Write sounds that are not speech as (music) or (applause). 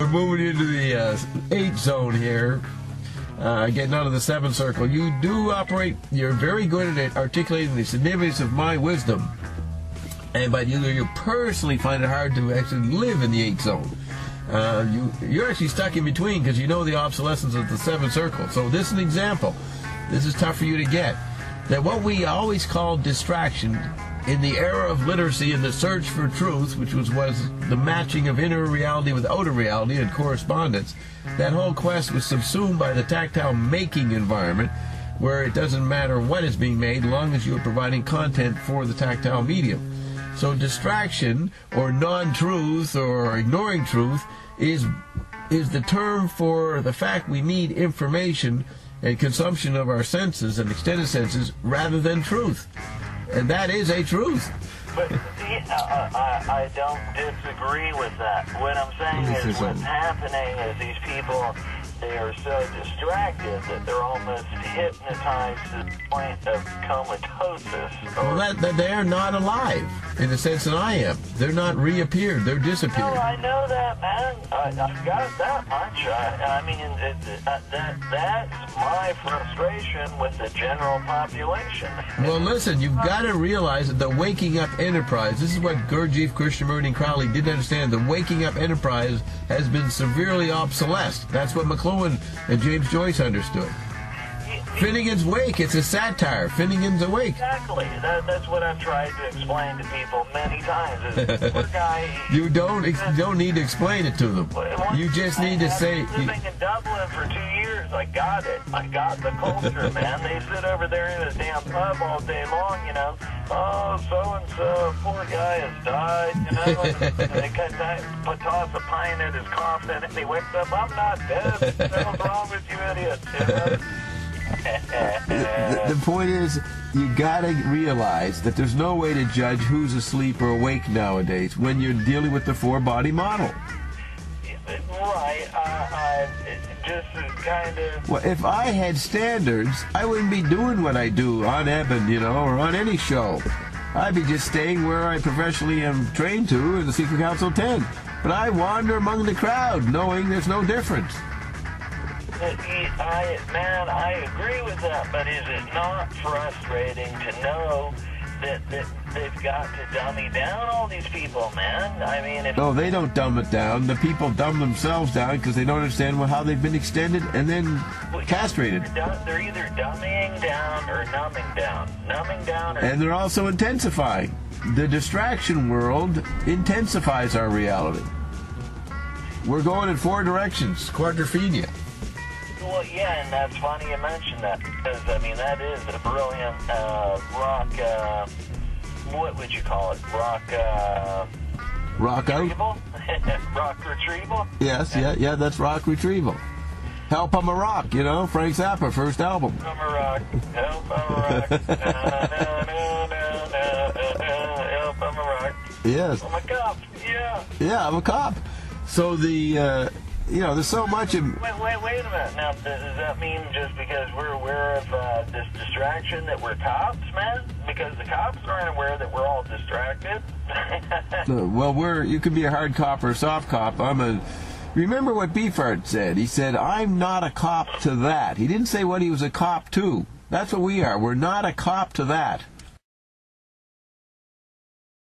We're moving into the uh, eight zone here. Uh, getting out of the seven circle. You do operate. You're very good at articulating the significance of my wisdom, and but you you personally find it hard to actually live in the eight zone. Uh, you you're actually stuck in between because you know the obsolescence of the seven circle. So this is an example. This is tough for you to get. That what we always call distraction in the era of literacy and the search for truth, which was, was the matching of inner reality with outer reality and correspondence, that whole quest was subsumed by the tactile making environment where it doesn't matter what is being made long as you are providing content for the tactile medium. So distraction or non-truth or ignoring truth is is the term for the fact we need information and consumption of our senses and extended senses rather than truth. And that is a truth. But see, I, I, I don't disagree with that. What I'm saying is what's happening is these people, they are so distracted that they're almost hypnotized to the point of comatosis. Well, that, that they are not alive in the sense that I am. They're not reappeared. They're no, disappeared. I know that, man. I, I've got that much. I, I mean, it, it, uh, that that's my frustration with the general population. Well, listen, you've got to realize that the waking up enterprise, this is what Gurdjieff, Krishnamurti, and Crowley didn't understand. The waking up enterprise has been severely obsolesced. That's what And James Joyce understood. Finnegan's Wake, it's a satire. Finnegan's Awake. Exactly. That, that's what I've tried to explain to people many times. Guy. (laughs) You don't ex- don't need to explain it to them. You just need to say. Living in Dublin for two years. I got it. I got the culture, (laughs) man. They sit over there in a damn pub all day long, you know. Oh, so and so, poor guy has died, you know. and they (laughs) cut that, put toss a pine at his coffin, and he wakes up. I'm not dead. What's wrong with you, idiots? You know? The, the point is, you gotta realize that there's no way to judge who's asleep or awake nowadays when you're dealing with the four body model. Right. Uh, uh, just kind of. Well, if I had standards, I wouldn't be doing what I do on Eben, you know, or on any show. I'd be just staying where I professionally am trained to in the Secret Council 10. But I wander among the crowd, knowing there's no difference. I, man, I agree with that, but is it not frustrating to know that, that they've got to dummy down all these people, man? I mean, if No, they don't dumb it down. The people dumb themselves down because they don't understand how they've been extended and then castrated. They're, either dumbing down or numbing down. Numbing down. And they're also intensifying. The distraction world intensifies our reality. We're going in four directions. Quadrophenia. Well, yeah, and that's funny you mentioned that because I mean that is a brilliant uh, rock. Uh, what would you call it? Rock uh, Rock out. retrieval. (laughs) rock retrieval. Yes, yeah, yeah, that's rock retrieval. Help I'm a rock, you know, Frank Zappa, first album. I'm a rock. Help, I'm a rock. (laughs) Help, I'm a rock. Yes. I'm a cop. Yeah. Yeah, I'm a cop. So the, uh, you know, there's so much in. Wait, wait, wait a minute. Now, does does that mean just because we're aware of uh, this distraction that we're cops, man? Because the cops aren't aware that we're all distracted. (laughs) Uh, well, we're you could be a hard cop or a soft cop. I'm a. Remember what Beefheart said? He said, "I'm not a cop to that." He didn't say what he was a cop to. That's what we are. We're not a cop to that.